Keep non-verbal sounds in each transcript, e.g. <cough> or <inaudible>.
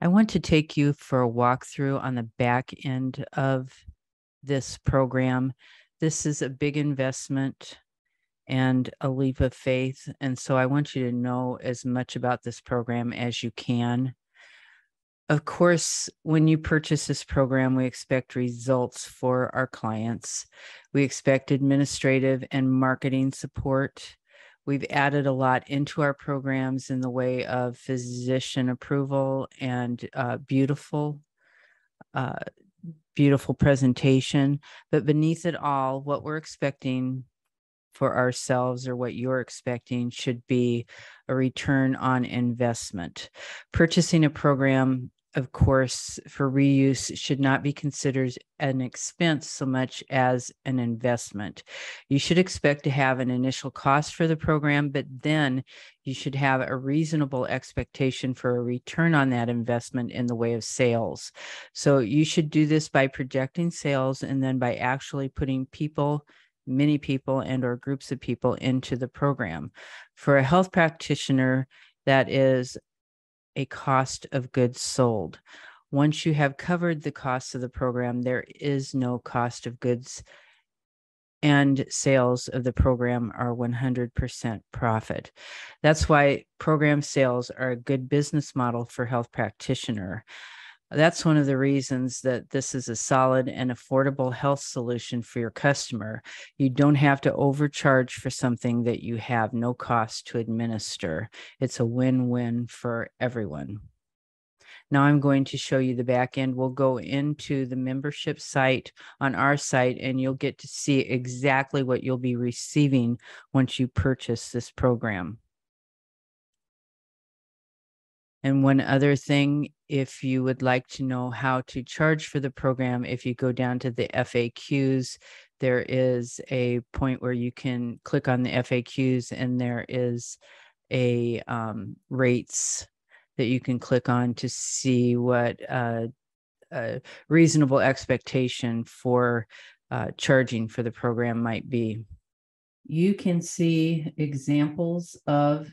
I want to take you for a walkthrough on the back end of this program. This is a big investment and a leap of faith. And so I want you to know as much about this program as you can. Of course, when you purchase this program, we expect results for our clients. We expect administrative and marketing support. We've added a lot into our programs in the way of physician approval and uh, beautiful, uh, beautiful presentation. But beneath it all, what we're expecting for ourselves or what you're expecting should be a return on investment. Purchasing a program of course, for reuse should not be considered an expense so much as an investment. You should expect to have an initial cost for the program, but then you should have a reasonable expectation for a return on that investment in the way of sales. So you should do this by projecting sales and then by actually putting people many people and or groups of people into the program. For a health practitioner, that is a cost of goods sold. Once you have covered the cost of the program, there is no cost of goods and sales of the program are 100% profit. That's why program sales are a good business model for health practitioner. That's one of the reasons that this is a solid and affordable health solution for your customer. You don't have to overcharge for something that you have no cost to administer. It's a win win for everyone. Now I'm going to show you the back end. We'll go into the membership site on our site and you'll get to see exactly what you'll be receiving once you purchase this program. And one other thing, if you would like to know how to charge for the program, if you go down to the FAQs, there is a point where you can click on the FAQs and there is a um, rates that you can click on to see what uh, a reasonable expectation for uh, charging for the program might be. You can see examples of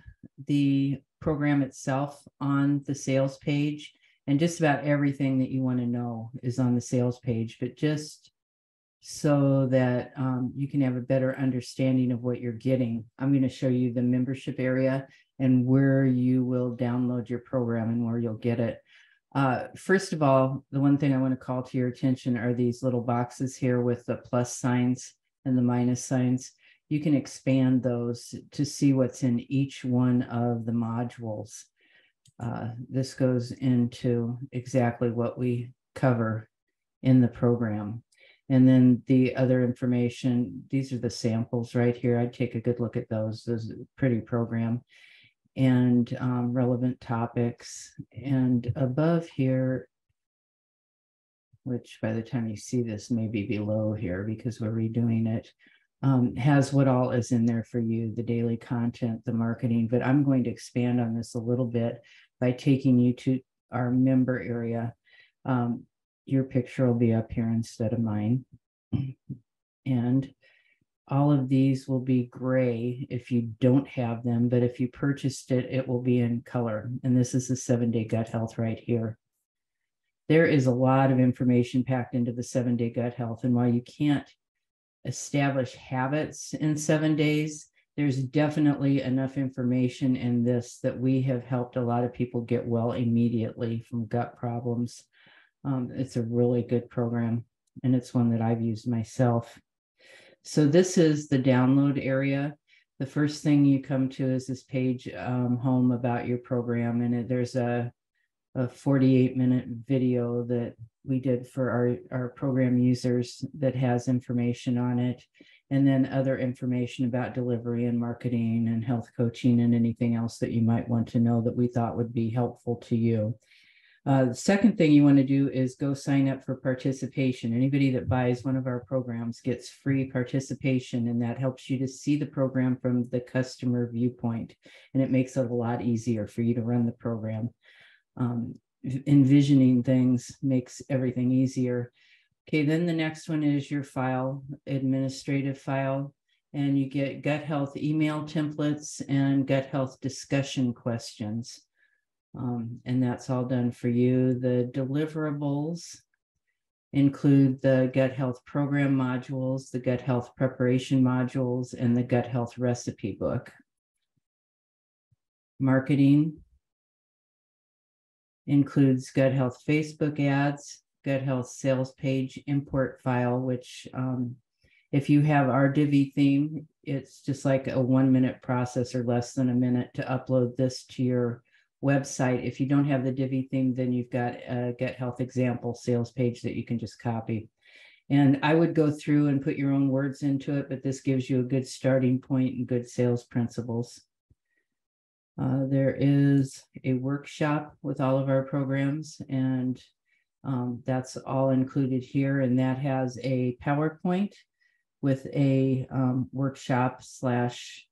the program itself on the sales page. And just about everything that you want to know is on the sales page but just so that um, you can have a better understanding of what you're getting i'm going to show you the membership area and where you will download your program and where you'll get it. Uh, first of all the one thing i want to call to your attention are these little boxes here with the plus signs and the minus signs you can expand those to see what's in each one of the modules. Uh, this goes into exactly what we cover in the program. And then the other information, these are the samples right here. I'd take a good look at those. Those are pretty program and um, relevant topics. And above here, which by the time you see this may be below here because we're redoing it, um, has what all is in there for you the daily content, the marketing. But I'm going to expand on this a little bit by taking you to our member area. Um, your picture will be up here instead of mine. And all of these will be gray if you don't have them, but if you purchased it, it will be in color. And this is the seven day gut health right here. There is a lot of information packed into the seven day gut health. And while you can't establish habits in seven days, there's definitely enough information in this that we have helped a lot of people get well immediately from gut problems. Um, it's a really good program, and it's one that I've used myself. So, this is the download area. The first thing you come to is this page um, home about your program, and it, there's a, a 48 minute video that we did for our, our program users that has information on it. And then other information about delivery and marketing and health coaching and anything else that you might want to know that we thought would be helpful to you. Uh, the second thing you want to do is go sign up for participation. Anybody that buys one of our programs gets free participation, and that helps you to see the program from the customer viewpoint. And it makes it a lot easier for you to run the program. Um, envisioning things makes everything easier. Okay, then the next one is your file, administrative file, and you get gut health email templates and gut health discussion questions. Um, and that's all done for you. The deliverables include the gut health program modules, the gut health preparation modules, and the gut health recipe book. Marketing includes gut health Facebook ads, gut health sales page import file, which um, if you have our Divi theme, it's just like a one minute process or less than a minute to upload this to your website. If you don't have the Divi theme, then you've got a Gut Health example sales page that you can just copy. And I would go through and put your own words into it, but this gives you a good starting point and good sales principles. Uh, there is a workshop with all of our programs, and um, that's all included here. And that has a PowerPoint with a um, workshop slash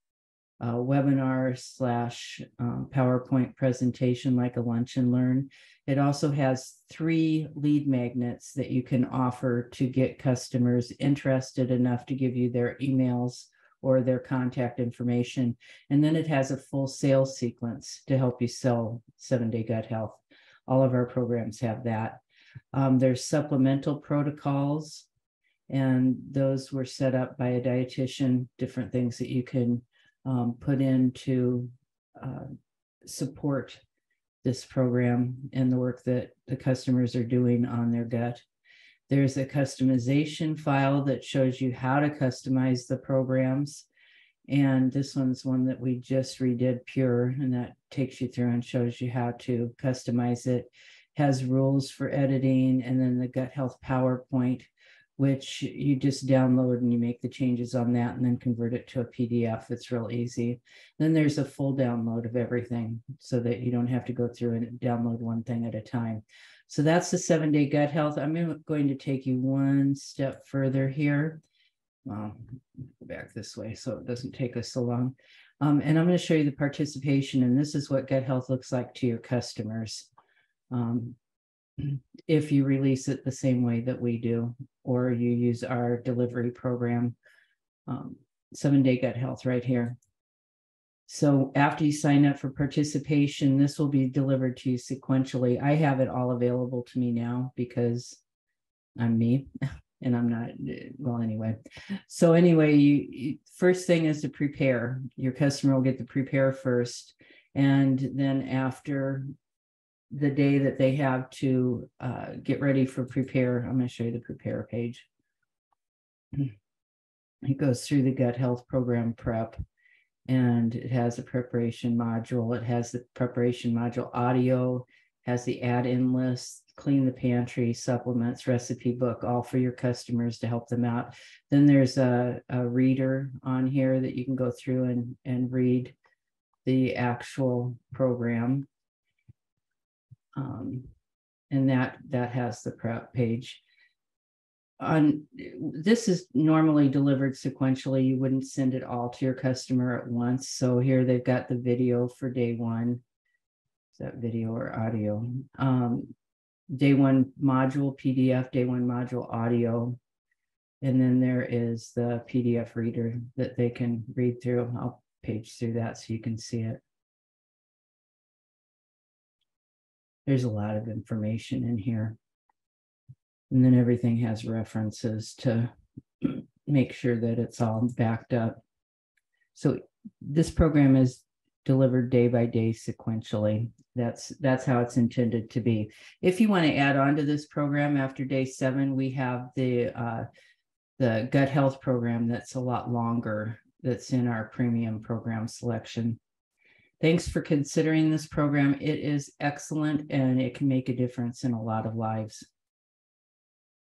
uh, webinar slash um, PowerPoint presentation like a lunch and learn. It also has three lead magnets that you can offer to get customers interested enough to give you their emails or their contact information. And then it has a full sales sequence to help you sell seven day gut health. All of our programs have that. Um, there's supplemental protocols, and those were set up by a dietitian, different things that you can um, put in to uh, support this program and the work that the customers are doing on their gut. There's a customization file that shows you how to customize the programs. And this one's one that we just redid pure, and that takes you through and shows you how to customize it. Has rules for editing, and then the gut health PowerPoint which you just download and you make the changes on that and then convert it to a PDF. It's real easy. Then there's a full download of everything so that you don't have to go through and download one thing at a time. So that's the seven day gut health. I'm going to take you one step further here. Well, back this way so it doesn't take us so long. Um, and I'm going to show you the participation, and this is what gut health looks like to your customers. Um, if you release it the same way that we do, or you use our delivery program, um, seven day gut health right here. So after you sign up for participation, this will be delivered to you sequentially. I have it all available to me now because I'm me <laughs> and I'm not well anyway. So anyway, you first thing is to prepare. Your customer will get to prepare first. And then after the day that they have to uh, get ready for prepare. I'm going to show you the prepare page. It goes through the gut health program prep and it has a preparation module. It has the preparation module audio, has the add in list, clean the pantry, supplements, recipe book, all for your customers to help them out. Then there's a, a reader on here that you can go through and, and read the actual program um, and that that has the prep page. On this is normally delivered sequentially. You wouldn't send it all to your customer at once. So here they've got the video for day one. Is that video or audio? Um, day one module PDF, day one module audio. And then there is the PDF reader that they can read through. I'll page through that so you can see it. There's a lot of information in here. And then everything has references to <clears throat> make sure that it's all backed up. So this program is delivered day by day sequentially. That's that's how it's intended to be. If you want to add on to this program after day seven, we have the uh, the gut health program that's a lot longer. That's in our premium program selection. Thanks for considering this program. It is excellent and it can make a difference in a lot of lives.